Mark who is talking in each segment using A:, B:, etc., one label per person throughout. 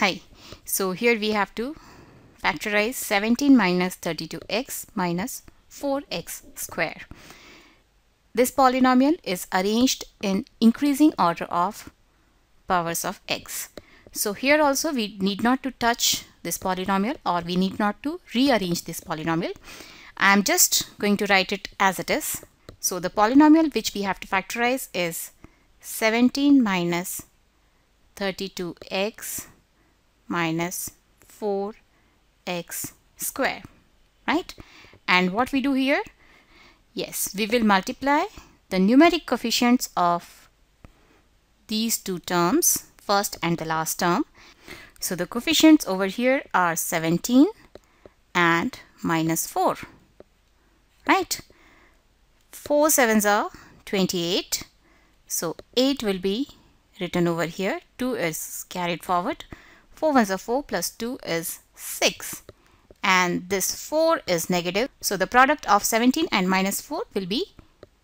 A: Hi. So here we have to factorize 17 minus 32x minus 4x square. This polynomial is arranged in increasing order of powers of x. So here also we need not to touch this polynomial or we need not to rearrange this polynomial. I am just going to write it as it is. So the polynomial which we have to factorize is 17 minus 32x minus 4x square right? And what we do here? Yes we will multiply the numeric coefficients of these two terms first and the last term. So the coefficients over here are 17 and minus 4 right? 4 sevens are 28 so 8 will be written over here. 2 is carried forward 4 ones are 4 plus 2 is 6 and this 4 is negative. So the product of 17 and minus 4 will be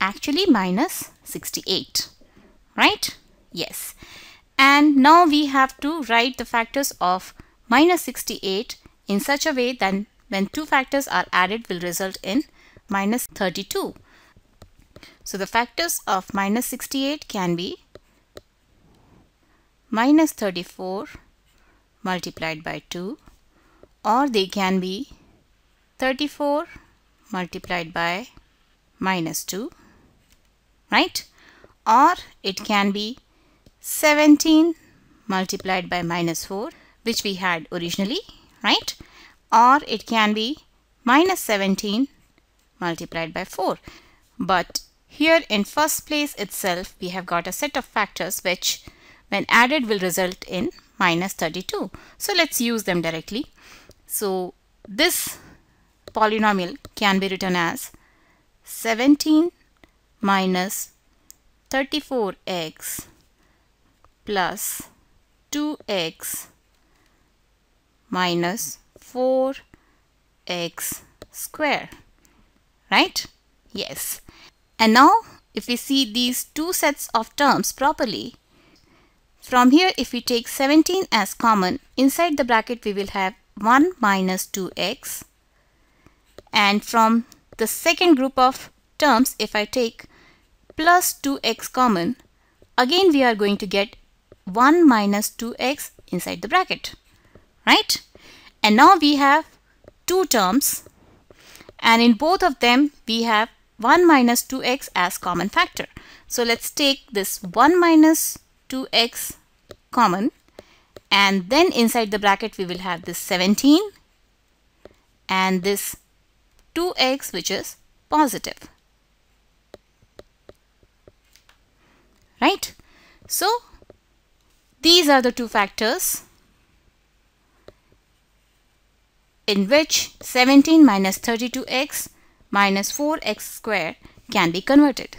A: actually minus 68 right? Yes. And now we have to write the factors of minus 68 in such a way that when two factors are added will result in minus 32 so the factors of minus 68 can be minus 34 multiplied by 2 or they can be 34 multiplied by minus 2 right? Or it can be 17 multiplied by minus 4 which we had originally right? Or it can be minus 17 multiplied by 4 but here in first place itself we have got a set of factors which when added will result in minus 32. So let's use them directly. So this polynomial can be written as 17 minus 34x plus 2x minus 4x square right yes and now if we see these two sets of terms properly from here if we take 17 as common, inside the bracket we will have 1 minus 2x and from the second group of terms if I take plus 2x common, again we are going to get 1 minus 2x inside the bracket, right? And now we have two terms and in both of them we have 1 minus 2x as common factor. So let's take this 1 minus 2x common. And then inside the bracket we will have this 17 and this 2x which is positive. Right? So these are the two factors in which 17 minus 32x minus 4x square can be converted